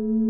you